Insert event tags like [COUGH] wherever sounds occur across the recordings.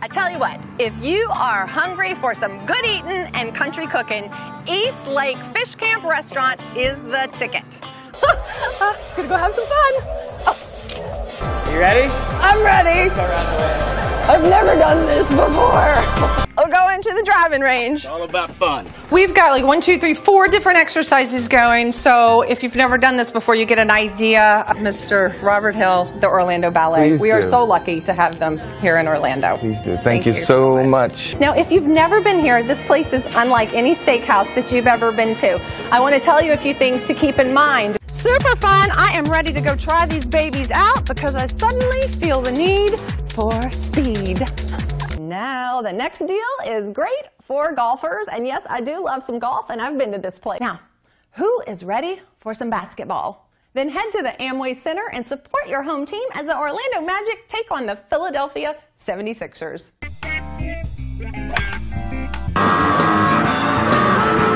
I tell you what, if you are hungry for some good eating and country cooking, East Lake Fish Camp Restaurant is the ticket. [LAUGHS] Gonna go have some fun. You ready? I'm ready. Go around the way. I've never done this before. [LAUGHS] We'll go into the driving range. It's all about fun. We've got like one, two, three, four different exercises going. So if you've never done this before, you get an idea. Of Mr. Robert Hill, the Orlando Ballet. Please we are so lucky to have them here in Orlando. Please do. Thank, you, so much. Now, if you've never been here, this place is unlike any steakhouse that you've ever been to. I want to tell you a few things to keep in mind. Super fun. I am ready to go try these babies out because I suddenly feel the need for speed. Now, the next deal is great for golfers. And yes, I do love some golf, and I've been to this place. Now, who is ready for some basketball? Then head to the Amway Center and support your home team as the Orlando Magic take on the Philadelphia 76ers.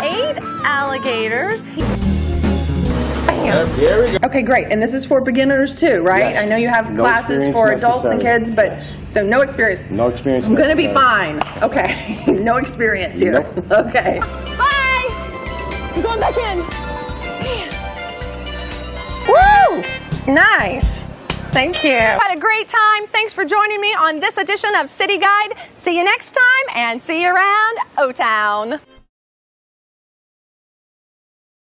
Eight alligators. Bam. Here we go. Okay, great. And this is for beginners too, right? Yes. I know you have No classes experience for adults and necessary. kids, but Yes. so no experience. No experience. I'm gonna be necessary. fine. Okay. [LAUGHS] no experience here. Nope. Okay. Bye. I'm going back in. Woo! Nice. Thank you. Had a great time. Thanks for joining me on this edition of City Guide. See you next time and see you around O Town.